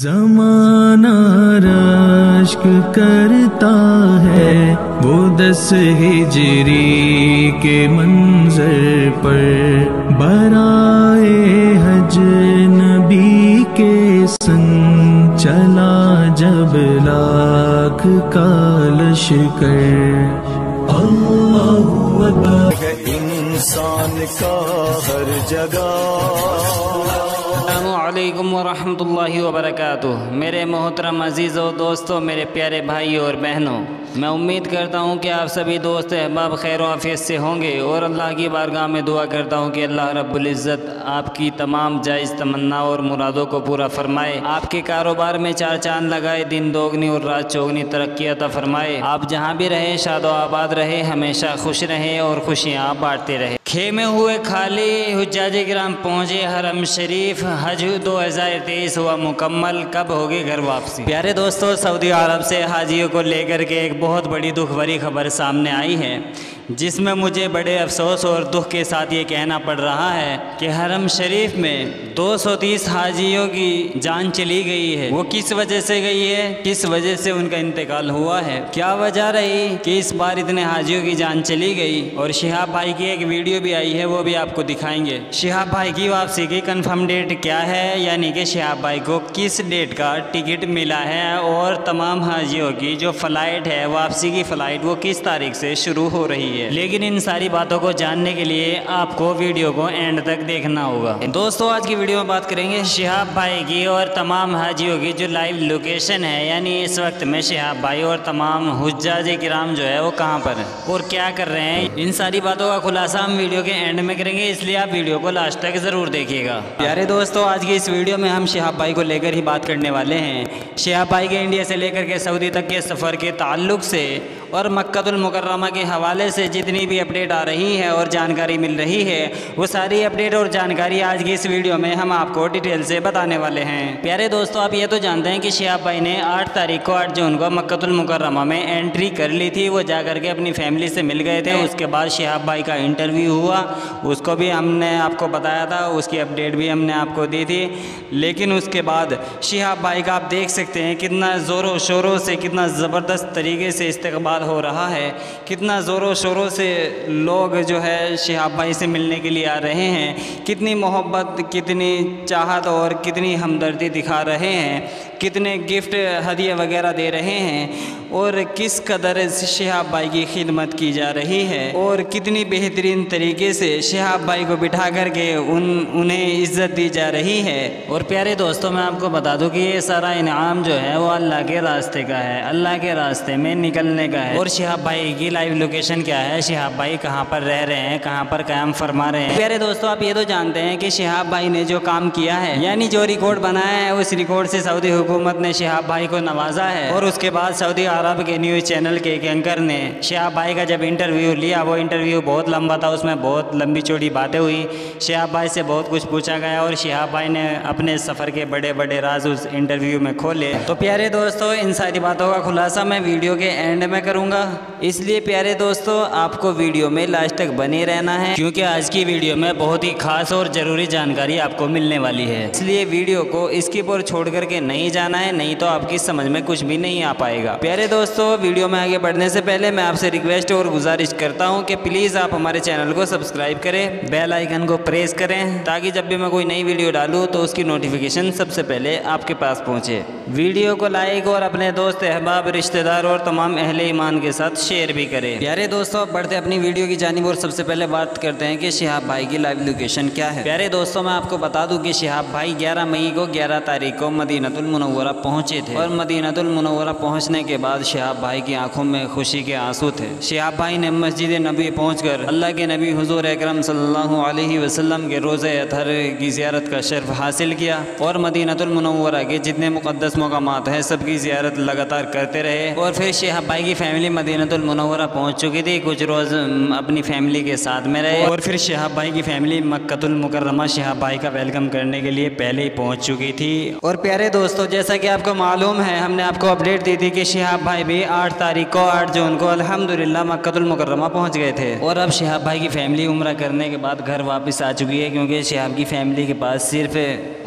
जमाना रश्क करता है, वो दस हिजरी के मंजर पर। बराए हज नबी के संग चला जब लाख का लश्कर। अल्लाहु इंसान का हर जगह। अल्लाम वरहमल वबरकातुह। मेरे मोहतरम अज़ीज़ों दोस्तों मेरे प्यारे भाई और बहनों मैं उम्मीद करता हूँ कि आप सभी दोस्त अहबाब खैर आफियत से होंगे और अल्लाह की बारगाह में दुआ करता हूँ कि अल्लाह रब्बुल इज़्ज़त आपकी तमाम जायज़ तमन्ना और मुरादों को पूरा फरमाए। आपके कारोबार में चार चाँद लगाए, दिन दोगनी और रात चौगनी तरक्की अता फरमाए। आप जहाँ भी रहें, शादो आबाद रहे, हमेशा खुश रहें और खुशियाँ बांटते रहे। खेमे हुए खाली हजाज ग्राम पहुँचे हरम शरीफ, हज 2023 हुआ मुकम्मल। कब होगी घर वापसी? प्यारे दोस्तों, सऊदी अरब से हाजियों को लेकर के एक बहुत बड़ी दुख भरी खबर सामने आई है। जिसमें मुझे बड़े अफसोस और दुख के साथ ये कहना पड़ रहा है कि हरम शरीफ में 230 हाजियों की जान चली गई है। वो किस वजह से गई है? किस वजह से उनका इंतकाल हुआ है? क्या वजह रही कि इस बार इतने हाजियों की जान चली गई? और शिहाब भाई की एक वीडियो भी आई है, वो भी आपको दिखाएँगे। शिहाब भाई की वापसी की कन्फर्म डेट क्या है? यानी कि शिहाब भाई को किस डेट का टिकट मिला है? और तमाम हाजियों की जो फ़्लाइट है, वापसी की फ़्लाइट वो किस तारीख से शुरू हो रही है? है। लेकिन इन सारी बातों को जानने के लिए आपको वीडियो को एंड तक देखना होगा। दोस्तों, आज की वीडियो में बात करेंगे शिहाब भाई की और तमाम हाजियों की जो लाइव लोकेशन है, यानी इस वक्त में शिहाब भाई और तमाम हुजाज किराम जो है वो कहाँ पर है और क्या कर रहे हैं। इन सारी बातों का खुलासा हम वीडियो के एंड में करेंगे, इसलिए आप वीडियो को लास्ट तक ज़रूर देखिएगा। प्यारे दोस्तों, आज की इस वीडियो में हम शिहाब भाई को लेकर ही बात करने वाले हैं। शिहाब भाई के इंडिया से लेकर के सऊदी तक के सफ़र के ताल्लुक से और मक्तुलमकरमा के हवाले से जितनी भी अपडेट आ रही है और जानकारी मिल रही है, वो सारी अपडेट और जानकारी आज की इस वीडियो में हम आपको डिटेल से बताने वाले हैं। प्यारे दोस्तों, आप ये तो जानते हैं कि शियाब भाई ने 8 तारीख को 8 जून को मक्तुलमकरमा में एंट्री कर ली थी। वो जा करके अपनी फैमिली से मिल गए थे। उसके बाद शिहाब भाई का इंटरव्यू हुआ। उसको भी हमने आपको बताया था। उसकी अपडेट भी हमने आपको दी थी। लेकिन उसके बाद शिहाब भाई का आप देख सकते हैं कितना ज़ोरों शोरों से, कितना ज़बरदस्त तरीके से इस्तेबाल हो रहा है। कितना ज़ोरों शोरों से लोग जो है शहाब भाई से मिलने के लिए आ रहे हैं। कितनी मोहब्बत, कितनी चाहत और कितनी हमदर्दी दिखा रहे हैं। कितने गिफ्ट, हदिया वगैरह दे रहे हैं। और किस कदर शहाब भाई की खिदमत की जा रही है? और कितनी बेहतरीन तरीके से शहाब भाई को बिठा करके उन, उन्हें इज़्ज़त दी जा रही है? और प्यारे दोस्तों, मैं आपको बता दूँ कि ये सारा इनाम जो है, वो अल्लाह के रास्ते का है। अल्लाह के रास्ते में निकलने का है। और शहाब भाई की लाइव लोकेशन क्या है? शहाब भाई कहाँ पर रह रहे हैं? कहाँ पर क्याम फरमा रहे हैं? प्यारे दोस्तों, आप ये तो जानते हैं कि शहाब भाई ने जो काम किया है, यानी जो रिकॉर्ड बनाया है, उस रिकॉर्ड से सऊदी हुकूमत ने शहाब भाई को नवाजा है। और उसके बाद सऊदी अरब के न्यूज़ चैनल के एक एंकर ने शहाब भाई का जब इंटरव्यू लिया, वो इंटरव्यू बहुत लंबा था, उसमें बहुत लंबी चौड़ी बातें हुई। शहाब भाई से बहुत कुछ पूछा गया और शहाब भाई ने अपने सफ़र के बड़े बड़े राज उस इंटरव्यू में खोले। तो प्यारे दोस्तों, इन सारी बातों का खुलासा मैं वीडियो के एंड में करूँगा। इसलिए प्यारे दोस्तों, आपको वीडियो में लास्ट तक बने रहना है, क्योंकि आज की वीडियो में बहुत ही खास और ज़रूरी जानकारी आपको मिलने वाली है। इसलिए वीडियो को इसकी पर छोड़ करके नहीं जाना है, नहीं तो आपकी समझ में कुछ भी नहीं आ पाएगा। प्यारे दोस्तों, वीडियो में आगे बढ़ने से पहले मैं आपसे रिक्वेस्ट और गुजारिश करता हूँ कि प्लीज़ आप हमारे चैनल को सब्सक्राइब करें बेल आइकन को प्रेस करें, ताकि जब भी मैं कोई नई वीडियो डालूँ तो उसकी नोटिफिकेशन सबसे पहले आपके पास पहुँचे। वीडियो को लाइक और अपने दोस्त, अहबाब, रिश्तेदार और तमाम अहले ईमान के साथ शेयर भी करें। प्यारे दोस्तों बढ़ते अपनी वीडियो की जानब और सबसे पहले बात करते हैं कि शिहाब भाई की लाइव लोकेशन क्या है। प्यारे दोस्तों, मैं आपको बता दूँ कि शिहाब भाई 11 मई को 11 तारीख को मदीनतुल मुनव्वरा पहुँचे थे। और मदीनतुल मुनव्वरा पहुँचने के बाद शहाब भाई की आँखों में खुशी के आँसू थे। शहाब भाई ने मस्जिद नबी पहुंचकर अल्लाह के नबी हजूर अकरम वसल्लम के रोज़े अथर की ज़ियारत का शर्फ हासिल किया और मदीनतुल मुनव्वरा के जितने मुक़दस मकाम हैं सबकी ज़ियारत लगातार करते रहे और फिर शहाब भाई की फैमिली मदीनतुल मुनव्वरा पहुँच चुकी थी। कुछ रोज़ अपनी फैमिली के साथ में रहे और फिर शहाब भाई की फैमिली मक्तुल मुकरमा शहाब भाई का वेलकम करने के लिए पहले ही पहुँच चुकी थी। और प्यारे दोस्तों, जैसा कि आपको मालूम है, हमने आपको अपडेट दी थी कि शिहाब भाई भी आठ तारीख को, आठ जून को अल्हम्दुलिल्लाह मक्कतुल मुकर्रमा पहुँच गए थे। और अब शिहाब भाई की फैमिली उम्र करने के बाद घर वापस आ चुकी है, क्योंकि शिहाब की फैमिली के पास सिर्फ़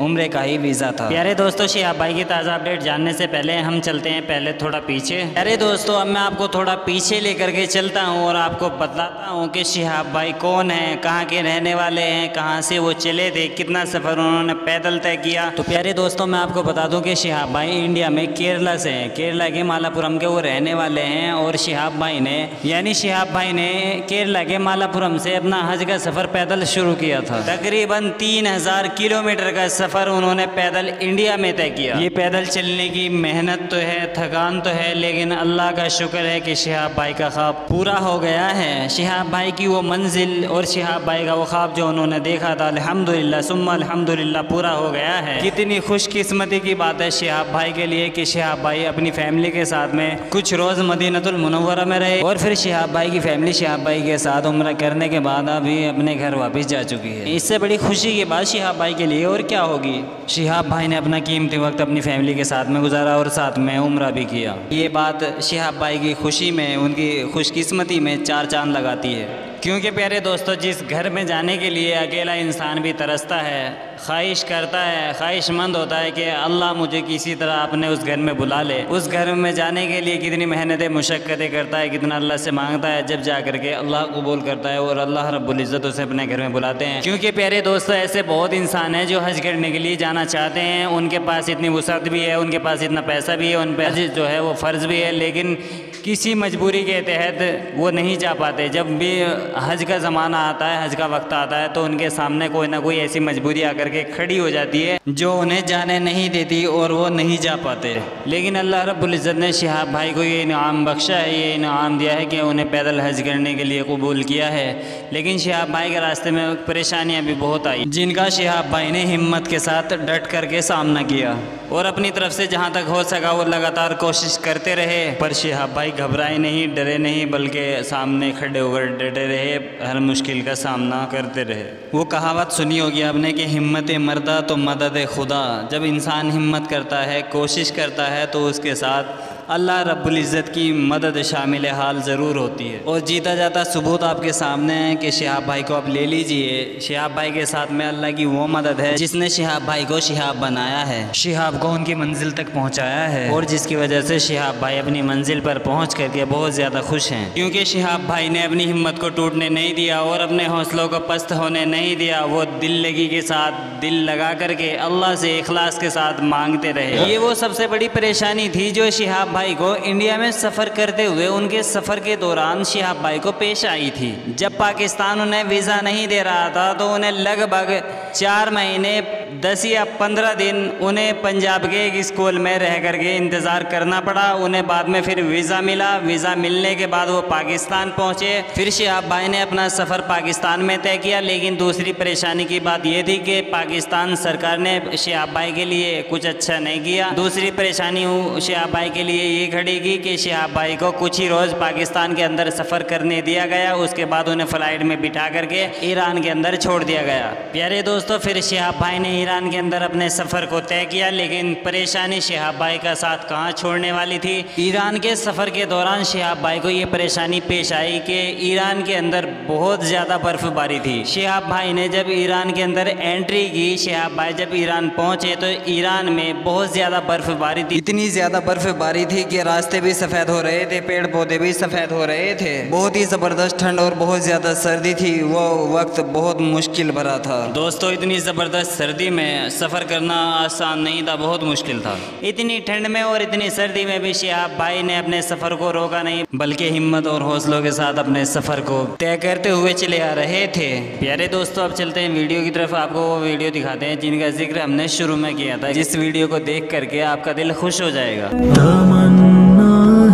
उम्र का ही वीज़ा था। प्यारे दोस्तों, शिहाब भाई की ताज़ा अपडेट जानने से पहले हम चलते हैं पहले थोड़ा पीछे। अरे दोस्तों, अब मैं आपको थोड़ा पीछे लेकर के चलता हूँ और आपको बताता हूँ कि शिहाब भाई कौन है, कहाँ के रहने वाले हैं, कहाँ से वो चले थे, कितना सफ़र उन्होंने पैदल तय किया। तो प्यारे दोस्तों, मैं आपको बता दूँ कि शिहाब भाई इंडिया में केरला से हैं। केरला के मालापुरम के वो रहने वाले हैं और शिहाब भाई ने, यानी शिहाब भाई ने केरला के मालापुरम से अपना हज का सफ़र पैदल शुरू किया था। तकरीबन तीन हज़ार किलोमीटर का सफ़र उन्होंने पैदल इंडिया में तय किया। ये पैदल चलने की मेहनत तो है, थकान तो है, लेकिन अल्लाह का शुक्र है कि शिहाब भाई का ख्वाब पूरा हो गया है। शिहाब भाई की वो मंजिल और शिहाब भाई का वो ख्वाब जो उन्होंने देखा था, अल्हम्दुलिल्लाह, सुम्मा अल्हम्दुलिल्लाह पूरा हो गया है। कितनी खुशकिस्मती की बात है शिहाब भाई के लिए कि शिहाब भाई अपनी फैमिली के साथ में कुछ रोज़ मदीनतुल मुनव्वरा में रहे और फिर शिहाब भाई की फैमिली शिहाब भाई के साथ उम्र करने के बाद अभी अपने घर वापस जा चुकी है। इससे बड़ी खुशी की बात शिहाब भाई के लिए और क्या होगी? शिहाब भाई ने अपना कीमती वक्त अपनी फैमिली के साथ में गुजारा और साथ में उम्र भी किया। ये बात शिहाब भाई की खुशी में, उनकी खुशकिस्मती में चार चाँद लगाती है। क्योंकि प्यारे दोस्तों, जिस घर में जाने के लिए अकेला इंसान भी तरसता है, ख्वाहिश करता है, ख्वाहिशमंद होता है कि अल्लाह मुझे किसी तरह अपने उस घर में बुला ले। उस घर में जाने के लिए कितनी मेहनतें, मुशक्क़तें करता है, कितना अल्लाह से माँगता है, जब जा करके अल्लाह कबूल करता है और अल्लाह रब्बुल उसे अपने घर में बुलाते हैं। क्योंकि प्यारे दोस्तों, ऐसे बहुत इंसान हैं जो हज करने के लिए जाना चाहते हैं। उनके पास इतनी वसत भी है, उनके पास इतना पैसा भी है, उन पर जो है वो फ़र्ज़ भी है, लेकिन किसी मजबूरी के तहत वो नहीं जा पाते। जब भी हज का ज़माना आता है, हज का वक्त आता है तो उनके सामने कोई ना कोई ऐसी मजबूरी आकर के खड़ी हो जाती है, जो उन्हें जाने नहीं देती और वो नहीं जा पाते। लेकिन अल्लाह रब्बुल ने शिहाब भाई को ये इनाम बख्शा है, ये इनाम दिया है कि उन्हें पैदल हज करने के लिए कबूल किया है। लेकिन शिहाब भाई के रास्ते में परेशानियाँ भी बहुत आई, जिनका शिहाब भाई ने हिम्मत के साथ डट करके सामना किया। और अपनी तरफ़ से जहाँ तक हो सका वो लगातार कोशिश करते रहे। पर शिहाब भाई घबराए नहीं, डरे नहीं, बल्कि सामने खड़े होकर डटे रहे, हर मुश्किल का सामना करते रहे। वो कहावत सुनी होगी आपने कि हिम्मत मरदा तो मदद खुदा। जब इंसान हिम्मत करता है, कोशिश करता है तो उसके साथ अल्लाह रब्बुल इज़्ज़त की मदद शामिल हाल ज़रूर होती है। और जीता जाता सबूत आपके सामने है कि शिहाब भाई को आप ले लीजिए। शिहाब भाई के साथ में अल्लाह की वो मदद है जिसने शिहाब भाई को शिहाब बनाया है। शिहाब को उनकी मंजिल तक पहुँचाया है। और जिसकी वजह से शिहाब भाई अपनी मंजिल पर पहुँच करके बहुत ज़्यादा खुश हैं। क्योंकि शिहाब भाई ने अपनी हिम्मत को टूटने नहीं दिया और अपने हौसलों को पस्त होने नहीं दिया वो दिल लगी के साथ दिल लगा करके अल्लाह से इखलास के साथ मांगते रहे। ये वो सबसे बड़ी परेशानी थी जो शिहाब भाई को इंडिया में सफ़र करते हुए उनके सफ़र के दौरान शिहाब भाई को पेश आई थी। जब पाकिस्तान उन्हें वीज़ा नहीं दे रहा था तो उन्हें लगभग चार महीने दस या पंद्रह दिन उन्हें पंजाब के एक स्कूल में रह करके इंतज़ार करना पड़ा। उन्हें बाद में फिर वीज़ा मिला। वीज़ा मिलने के बाद वो पाकिस्तान पहुँचे। फिर शिहाब भाई ने अपना सफ़र पाकिस्तान में तय किया। लेकिन दूसरी परेशानी की बात यह थी कि पाकिस्तान सरकार ने शिहाब भाई के लिए कुछ अच्छा नहीं किया। दूसरी परेशानी शिहाब भाई के लिए ये खड़ी की कि शिहाब भाई को कुछ ही रोज़ पाकिस्तान के अंदर सफ़र करने दिया गया। उसके बाद उन्हें फ़्लाइट में बिठा करके ईरान के अंदर छोड़ दिया गया। प्यारे दोस्तों, फिर शिहाब भाई ने ईरान के अंदर अपने सफ़र को तय किया लेकिन परेशानी शिहाब भाई का साथ कहाँ छोड़ने वाली थी? ईरान के सफ़र के दौरान शिहाब भाई को ये परेशानी पेश आई कि ईरान के अंदर बहुत ज़्यादा बर्फबारी थी। शिहाब भाई ने जब ईरान के अंदर एंट्री की शिहाब भाई जब ईरान पहुँचे तो ईरान में बहुत ज़्यादा बर्फबारी थी। इतनी ज़्यादा बर्फबारी थी कि रास्ते भी सफ़ेद हो रहे थे पेड़ पौधे भी सफ़ेद हो रहे थे। बहुत ही ज़बरदस्त ठंड और बहुत ज़्यादा सर्दी थी। वो वक्त बहुत मुश्किल भरा था। दोस्तों इतनी ज़बरदस्त सर्दी में सफ़र करना आसान नहीं था, बहुत मुश्किल था। इतनी ठंड में और इतनी सर्दी में भी शिहाब भाई ने अपने सफ़र को रोका नहीं, बल्कि हिम्मत और हौसलों के साथ अपने सफ़र को तय करते हुए चले आ रहे थे। प्यारे दोस्तों, अब चलते हैं वीडियो की तरफ़। आपको वो वीडियो दिखाते हैं जिनका ज़िक्र हमने शुरू में किया था। जिस वीडियो को देख करके आपका दिल खुश हो जाएगा।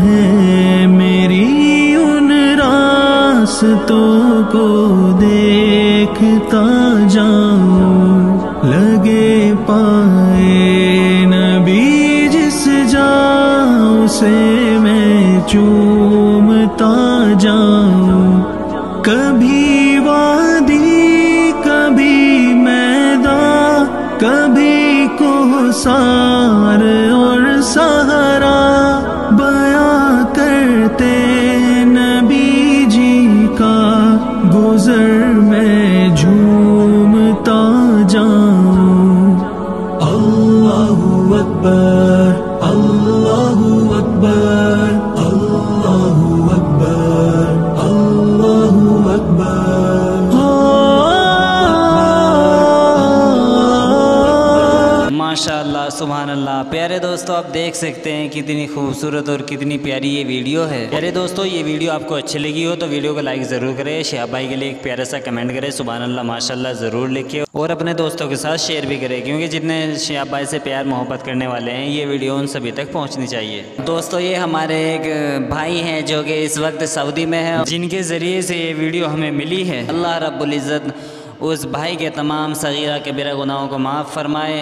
है मेरी को देखता जाऊँ। लगे पाए नबी जिस जाऊँ से मैं चूमता देख सकते हैं कितनी खूबसूरत और कितनी प्यारी ये वीडियो है। अरे दोस्तों, ये वीडियो आपको अच्छी लगी हो तो वीडियो को लाइक ज़रूर करें शहाब भाई के लिए एक प्यारा सा कमेंट करें सुबह अल्लाह माशाल्लाह, ज़रूर लिखे और अपने दोस्तों के साथ शेयर भी करें, क्योंकि जितने शहाब भाई से प्यार, मोहब्बत करने वाले हैं, ये वीडियो उन सभी तक पहुँचनी चाहिए। दोस्तों, ये हमारे एक भाई हैं जो कि इस वक्त सऊदी में है, जिनके ज़रिए से ये वीडियो हमें मिली है। अल्लाह रब्बुल उस भाई के तमाम सगीरा के बिरा गुनाहों को माफ़ फरमाए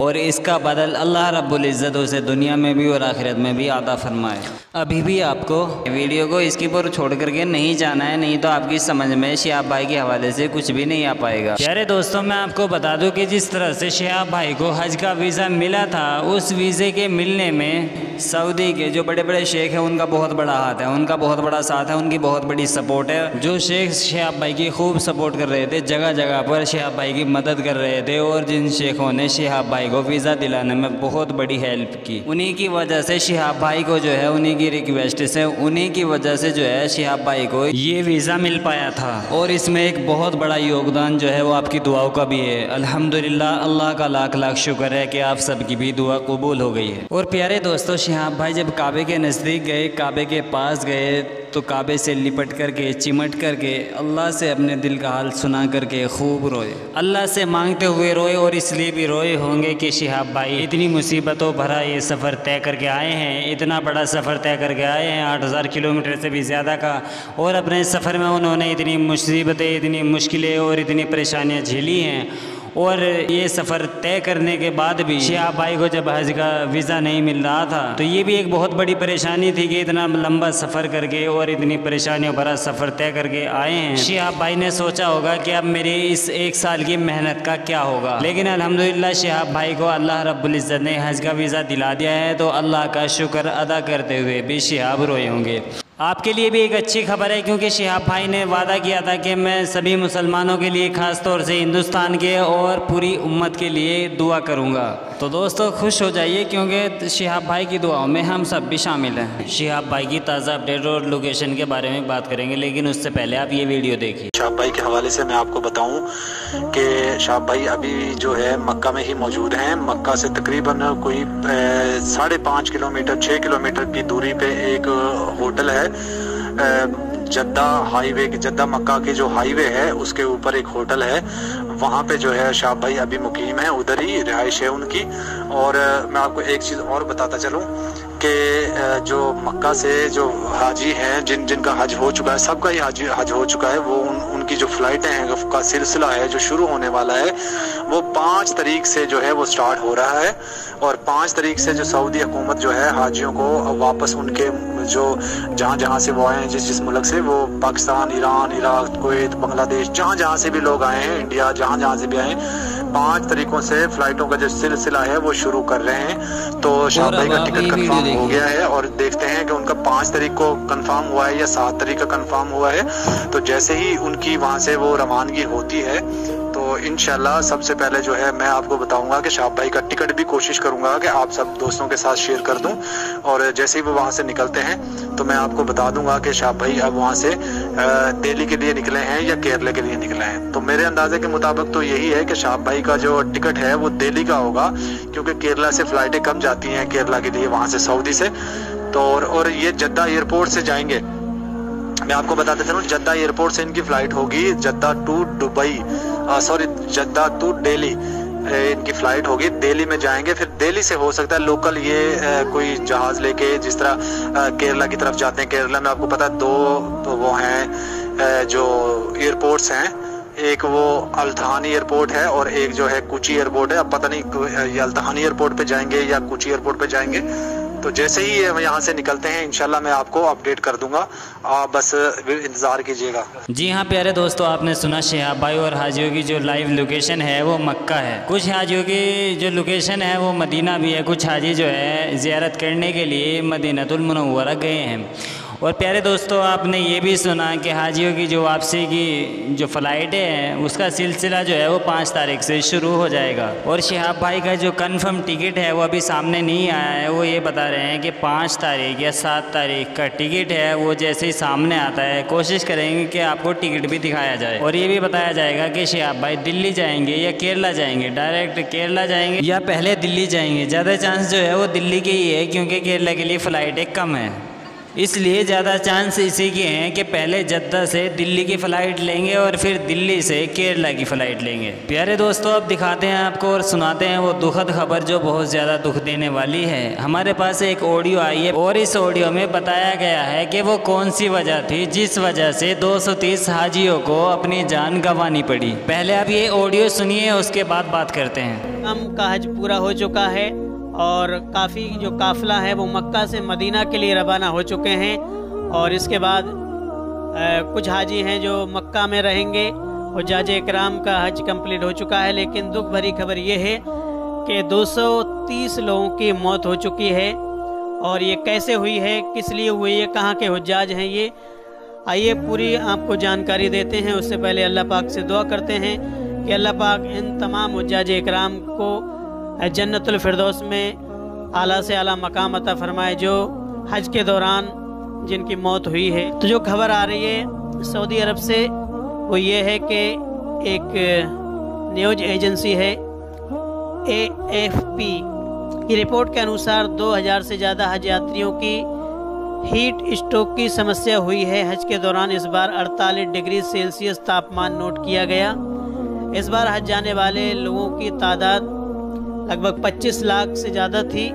और इसका बदल अल्लाह रब्बुल इज़्ज़त उसे दुनिया में भी और आखिरत में भी अदा फरमाए। अभी भी आपको वीडियो को इसकी पर छोड़ करके नहीं जाना है, नहीं तो आपकी समझ में शिहाब भाई के हवाले से कुछ भी नहीं आ पाएगा। यारे दोस्तों, मैं आपको बता दूँ कि जिस तरह से शिहाब भाई को हज का वीज़ा मिला था, उस वीज़े के मिलने में सऊदी के जो बड़े बड़े शेख हैं, उनका बहुत बड़ा हाथ है, उनका बहुत बड़ा साथ है, उनकी बहुत बड़ी सपोर्ट है। जो शेख शिहाब भाई की खूब सपोर्ट कर रहे थे जगह जगह पर शिहाब भाई की मदद कर रहे थे, और जिन शेखों ने शिहाब भाई को वीज़ा दिलाने में बहुत बड़ी हेल्प की। उन्हीं की वजह से शिहाब भाई को जो है, उन्हीं की रिक्वेस्ट से, उन्हीं की वजह से जो है शिहाब भाई को ये वीज़ा मिल पाया था। और इसमें एक बहुत बड़ा योगदान जो है, वो आपकी दुआओं का भी है। अल्हम्दुलिल्लाह, अल्लाह का लाख लाख शुक्र है कि आप सबकी भी दुआ कबूल हो गई है। और प्यारे दोस्तों, शिहाब भाई जब काबे के नज़दीक गए, काबे के पास गए तो काबे से लिपट करके, चिमट करके, अल्लाह से अपने दिल का हाल सुना करके खूब रोए। अल्लाह से मांगते हुए रोए और इसलिए भी रोए होंगे कि शिहाब भाई, इतनी मुसीबतों भरा ये सफ़र तय करके आए हैं, इतना बड़ा सफ़र तय करके आए हैं, आठ हज़ार किलोमीटर से भी ज़्यादा का, और अपने सफ़र में उन्होंने इतनी मुसीबतें, इतनी मुश्किलें और इतनी परेशानियाँ झेली हैं। और ये सफ़र तय करने के बाद भी शिया भाई को जब हज का वीज़ा नहीं मिल रहा था तो ये भी एक बहुत बड़ी परेशानी थी कि इतना लंबा सफ़र करके और इतनी परेशानियों भरा सफ़र तय करके आए हैं। शिया भाई ने सोचा होगा कि अब मेरी इस एक साल की मेहनत का क्या होगा। लेकिन अल्हम्दुलिल्लाह शिहाब भाई को अल्लाह रब्बुल इज़्ज़त ने हज का वीज़ा दिला दिया है तो अल्लाह का शुक्र अदा करते हुए भी शिहाब रोए होंगे। आपके लिए भी एक अच्छी खबर है, क्योंकि शिहाब भाई ने वादा किया था कि मैं सभी मुसलमानों के लिए ख़ास तौर से हिंदुस्तान के और पूरी उम्मत के लिए दुआ करूँगा। तो दोस्तों, खुश हो जाइए, क्योंकि शिहाब भाई की दुआओं में हम सब भी शामिल हैं। शिहाब भाई की ताज़ा अपडेट और लोकेशन के बारे में बात करेंगे, लेकिन उससे पहले आप ये वीडियो देखिए। शाह भाई के हवाले से मैं आपको बताऊँ कि शाह भाई अभी जो है मक्का में ही मौजूद हैं। मक्का से तकरीबन कोई साढ़े पाँच किलोमीटर छः किलोमीटर की दूरी पे एक होटल है। जद्दा हाईवे जद्दा मक्का के जो हाईवे है उसके ऊपर एक होटल है। वहाँ पे जो है शाह भाई अभी मुकीम है उधर ही रिहाइश है उनकी। और मैं आपको एक चीज़ और बताता चलूँ कि जो मक्का से जो हाजी हैं जिन जिनका हज हो चुका है सबका ही हज हज हो चुका है। वो उन, उनकी जो फ्लाइटें हैं का सिलसिला है जो शुरू होने वाला है वो पाँच तारीख से जो है वो स्टार्ट हो रहा है। और पाँच तारीख से जो सऊदी हुकूमत जो है हाजियों को वापस उनके जो जहाँ जहाँ से वो आए हैं जिस जिस मुल्क से वो Pakistan Iran Iraq Kuwait Bangladesh जहाँ जहाँ से भी लोग आए हैं इंडिया जहाँ जहाँ से भी आए पाँच तरीकों से फ्लाइटों का जो सिलसिला है वो शुरू कर रहे हैं। तो शाह भाई का टिकट कंफर्म हो गया है और देखते हैं कि उनका पाँच तारीख को कंफर्म हुआ है या सात तारीख का कंफर्म हुआ है। तो जैसे ही उनकी वहाँ से वो रवानगी होती है इनशाला सबसे पहले जो है मैं आपको बताऊँगा कि शाह भाई का टिकट भी कोशिश करूँगा कि आप सब दोस्तों के साथ शेयर कर दूँ। और जैसे ही वो वहाँ से निकलते हैं तो मैं आपको बता दूँगा कि शाह भाई अब वहाँ से दिल्ली के लिए निकले हैं या केरला के लिए निकले हैं। तो मेरे अंदाजे के मुताबिक तो यही है कि शाह भाई का जो टिकट है, वो दिल्ली का होगा, क्योंकि केरला से फ्लाइटें कम जाती हैं केरला के लिए वहाँ से सऊदी से। तो और ये जद्दा एयरपोर्ट से जाएँगे। मैं आपको बताते चलूँ, जद्दा एयरपोर्ट से इनकी फ़्लाइट होगी, Jeddah to Dubai sorry Jeddah to Delhi इनकी फ़्लाइट होगी। दिल्ली में जाएँगे, फिर दिल्ली से हो सकता है लोकल ये कोई जहाज़ लेके जिस तरह केरला की तरफ़ जाते हैं। केरला में आपको पता दो तो वो हैं जो एयरपोर्ट्स हैं। एक वो अल्थानी एयरपोर्ट है और एक जो है कुची एयरपोर्ट है। अब पता नहीं अल्थानी एयरपोर्ट पे जाएँगे या कुची एयरपोर्ट पे जाएँगे। तो जैसे ही हम यहाँ से निकलते हैं इनशाला मैं आपको अपडेट कर दूँगा। आप बस इंतज़ार कीजिएगा। जी हाँ प्यारे दोस्तों, आपने सुना शहाब भाई और हाजियों की जो लाइव लोकेशन है, वो मक्का है। कुछ हाजियों की जो लोकेशन है, वो मदीना भी है। कुछ हाजी जो है, ज़्यारत करने के लिए मदीनतुल मुनव्वरा गए हैं। और प्यारे दोस्तों, आपने ये भी सुना कि हाजियों की जो वापसी की जो फ़्लाइटें हैं, उसका सिलसिला जो है वो पाँच तारीख से शुरू हो जाएगा। और शिहाब भाई का जो कन्फर्म टिकट है, वो अभी सामने नहीं आया है। वो ये बता रहे हैं कि पाँच तारीख या सात तारीख का टिकट है, वो जैसे ही सामने आता है। कोशिश करेंगे कि आपको टिकट भी दिखाया जाए। और ये भी बताया जाएगा कि शिहाब भाई दिल्ली जाएँगे या केरला जाएँगे। डायरेक्ट केरला जाएँगे या पहले दिल्ली जाएँगे। ज़्यादा चांस जो है वो दिल्ली के ही है, क्योंकि केरला के लिए फ़्लाइटें कम है। इसलिए ज़्यादा चांस इसी के हैं कि पहले जद्दा से दिल्ली की फ़्लाइट लेंगे और फिर दिल्ली से केरला की फ़्लाइट लेंगे। प्यारे दोस्तों, अब दिखाते हैं आपको और सुनाते हैं वो दुखद खबर जो बहुत ज़्यादा दुख देने वाली है। हमारे पास एक ऑडियो आई है और इस ऑडियो में बताया गया है कि वो कौन सी वजह थी जिस वजह से 230 हाजियों को अपनी जान गंवानी पड़ी। पहले आप ये ऑडियो सुनिए, उसके बाद बात करते हैं। हम का हज पूरा हो चुका है। और काफ़ी जो काफ़िला है वो मक्का से मदीना के लिए रवाना हो चुके हैं और इसके बाद अ, कुछ हाजी हैं जो मक्का में रहेंगे। और जाज इकराम का हज कंप्लीट हो चुका है लेकिन दुख भरी खबर ये है कि 230 लोगों की मौत हो चुकी है। और ये कैसे हुई है किस लिए हुई है कहाँ के हजाज हैं ये आइए पूरी आपको जानकारी देते हैं। उससे पहले अल्लाह पाक से दुआ करते हैं कि अल्लाह पाक इन तमाम हजाज इकराम को जन्नतुल फिरदौस में आला से आला मकाम अता फरमाए जो हज के दौरान जिनकी मौत हुई है। तो जो खबर आ रही है सऊदी अरब से, वो ये है कि एक न्यूज़ एजेंसी है एफ़ पी, की रिपोर्ट के अनुसार 2000 से ज़्यादा हज यात्रियों की हीट स्ट्रोक की समस्या हुई है। हज के दौरान इस बार 48 डिग्री सेल्सियस तापमान नोट किया गया। इस बार हज जाने वाले लोगों की तादाद लगभग 25 लाख से ज़्यादा थी।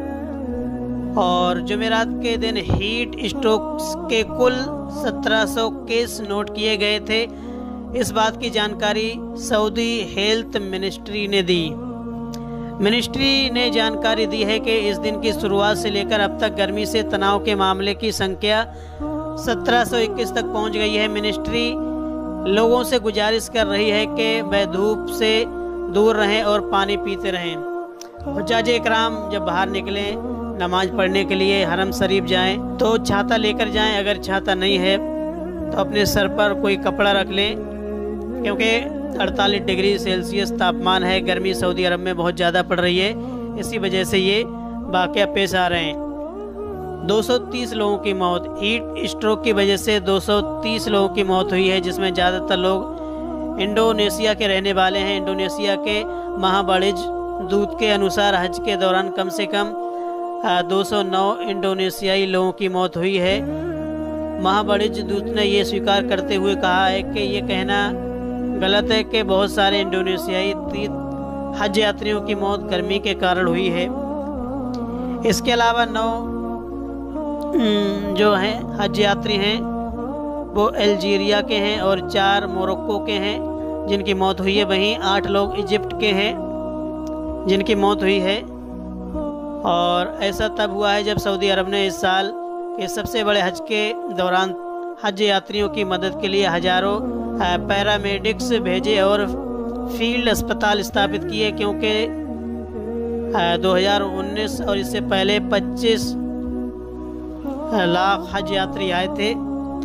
और जुमेरात के दिन हीट स्ट्रोक के कुल 1700 केस नोट किए गए थे। इस बात की जानकारी सऊदी हेल्थ मिनिस्ट्री ने दी। मिनिस्ट्री ने जानकारी दी है कि इस दिन की शुरुआत से लेकर अब तक गर्मी से तनाव के मामले की संख्या 1721 तक पहुँच गई है। मिनिस्ट्री लोगों से गुजारिश कर रही है कि वह धूप से दूर रहें और पानी पीते रहें। हजाज इकराम जब बाहर निकलें, नमाज़ पढ़ने के लिए हरम शरीफ जाएँ तो छाता लेकर जाएँ, अगर छाता नहीं है तो अपने सर पर कोई कपड़ा रख लें, क्योंकि 48 डिग्री सेल्सियस तापमान है, गर्मी सऊदी अरब में बहुत ज़्यादा पड़ रही है, इसी वजह से ये वाक़ पेश आ रहे हैं। 230 लोगों की मौत, हीट स्ट्रोक की वजह से 230 लोगों की मौत हुई है, जिसमें ज़्यादातर लोग इंडोनेशिया के रहने वाले हैं, इंडोनेशिया के महाबड़िज दूत के अनुसार हज के दौरान कम से कम आ, 209 इंडोनेशियाई लोगों की मौत हुई है। महाबड़िज दूत ने यह स्वीकार करते हुए कहा है कि ये कहना गलत है कि बहुत सारे इंडोनेशियाई तीर्थ हज यात्रियों की मौत गर्मी के कारण हुई है। इसके अलावा नौ जो हैं हज यात्री हैं वो अल्जीरिया के हैं और चार मोरक्को के हैं जिनकी मौत हुई है। वहीं आठ लोग इजिप्ट के हैं। जिनकी मौत हुई है। और ऐसा तब हुआ है जब सऊदी अरब ने इस साल के सबसे बड़े हज के दौरान हज यात्रियों की मदद के लिए हज़ारों पैरामेडिक्स भेजे और फ़ील्ड अस्पताल स्थापित किए क्योंकि अ, 2019 और इससे पहले 25 लाख हज यात्री आए थे।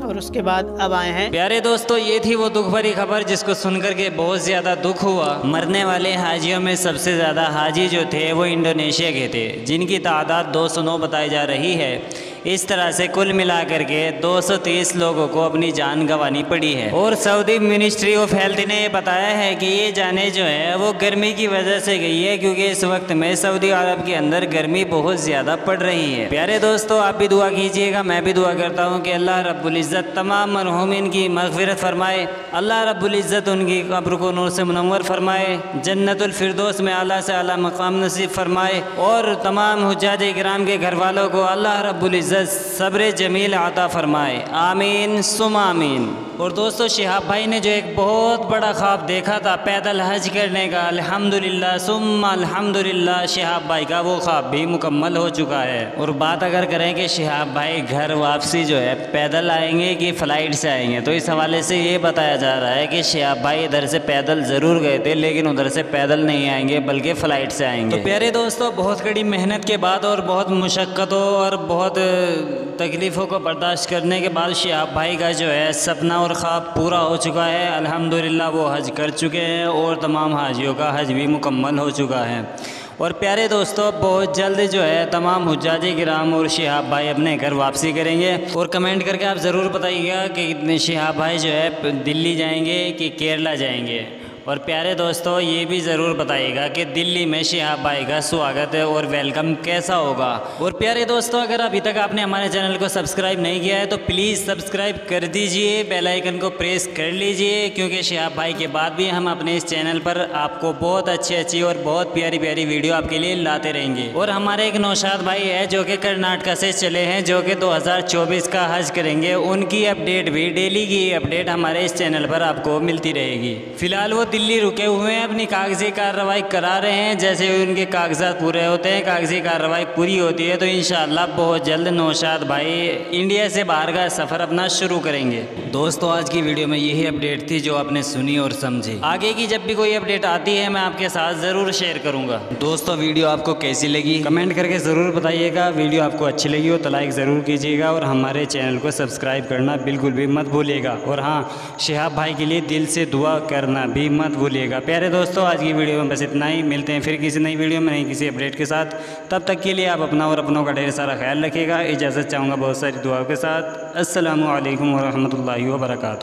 और उसके बाद अब आए हैं। प्यारे दोस्तों, ये थी वो दुख भरी खबर जिसको सुनकर के बहुत ज़्यादा दुख हुआ। मरने वाले हाजियों में सबसे ज़्यादा हाजी जो थे, वो इंडोनेशिया के थे, जिनकी तादाद 209 बताई जा रही है। इस तरह से कुल मिलाकर के 230 लोगों को अपनी जान गंवानी पड़ी है। और सऊदी मिनिस्ट्री ऑफ़ हेल्थ ने बताया है कि ये जाने जो है, वो गर्मी की वजह से गई है, क्योंकि इस वक्त में सऊदी अरब के अंदर गर्मी बहुत ज़्यादा पड़ रही है। प्यारे दोस्तों, आप भी दुआ कीजिएगा, मैं भी दुआ करता हूँ कि अल्लाह रब्बुल इज़्ज़त तमाम मरहूमिन की मगफिरत फरमाए। अल्लाह रब्बुल इज़्ज़त उनकी कब्र को नूर से मुनवर फरमाए। जन्नतुल फिरदौस में आला से आला मकाम नसीब फरमाए। और तमाम हुजाज इकराम के घर वालों को अल्लाह रब्बुल इज़्ज़त सब्र जमील आता फरमाए। आमीन, सुम आमीन। और दोस्तों, शिहाब भाई ने जो एक बहुत बड़ा ख्वाब देखा था पैदल हज करने का, अल्हम्दुलिल्लाह, सुम अल्हम्दुलिल्लाह, शिहाब भाई का वो ख्वाब भी मुकम्मल हो चुका है। और बात अगर करें कि शिहाब भाई घर वापसी जो है, पैदल आएँगे कि फ़्लाइट से आएँगे तो इस हवाले से ये बताया जा रहा है कि शिहाब भाई इधर से पैदल ज़रूर गए थे, लेकिन उधर से पैदल नहीं आएँगे, बल्कि फ़्लाइट से आएँगे। तो प्यारे दोस्तों, बहुत कड़ी मेहनत के बाद और बहुत मुशक्क़तों और बहुत तकलीफ़ों को बर्दाश्त करने के बाद शिहाब भाई का जो है सपना और ख्वाब पूरा हो चुका है। अल्हम्दुलिल्लाह वो हज कर चुके हैं और तमाम हाजियों का हज भी मुकम्मल हो चुका है। और प्यारे दोस्तों, बहुत जल्द जो है तमाम हजाजी ग्राम और शिहाब भाई अपने घर वापसी करेंगे। और कमेंट करके आप ज़रूर बताइएगा कि शिहाब भाई जो है दिल्ली जाएँगे कि केरला जाएँगे। और प्यारे दोस्तों, ये भी ज़रूर बताइएगा कि दिल्ली में शिहाब भाई का स्वागत है और वेलकम कैसा होगा। और प्यारे दोस्तों, अगर अभी तक आपने हमारे चैनल को सब्सक्राइब नहीं किया है तो प्लीज़ सब्सक्राइब कर दीजिए बेल आइकन को प्रेस कर लीजिए, क्योंकि शिहाब भाई के बाद भी हम अपने इस चैनल पर आपको बहुत अच्छी अच्छी और बहुत प्यारी प्यारी वीडियो आपके लिए लाते रहेंगे। और हमारे एक नौशाद भाई है, जो कि कर्नाटका से चले हैं, जो कि दो हज़ार चौबीस का हज करेंगे। उनकी अपडेट भी डेली की अपडेट हमारे इस चैनल पर आपको मिलती रहेगी। फ़िलहाल वो दिल्ली रुके हुए हैं अपनी कागज़ी कार्रवाई करा रहे हैं। जैसे उनके कागजात पूरे होते हैं कागज़ी कार्रवाई पूरी होती है तो इन बहुत जल्द नौशाद भाई इंडिया से बाहर का सफ़र अपना शुरू करेंगे। दोस्तों आज की वीडियो में यही अपडेट थी जो आपने सुनी और समझी। आगे की जब भी कोई अपडेट आती है मैं आपके साथ ज़रूर शेयर करूँगा। दोस्तों वीडियो आपको कैसी लगी? कमेंट करके ज़रूर बताइएगा। वीडियो आपको अच्छी लगी हो तो लाइक ज़रूर कीजिएगा और हमारे चैनल को सब्सक्राइब करना बिल्कुल भी मत भूलिएगा। और हाँ शहाब भाई के लिए दिल से दुआ करना भी मत भूलिएगा। प्यारे दोस्तों, आज की वीडियो में बस इतना ही। मिलते हैं फिर किसी नई वीडियो में नहीं किसी अपडेट के साथ। तब तक के लिए आप अपना और अपनों का ढेर सारा ख्याल रखिएगा। इजाज़त चाहूँगा बहुत सारी दुआओं के साथ। असल वरहमल वर्का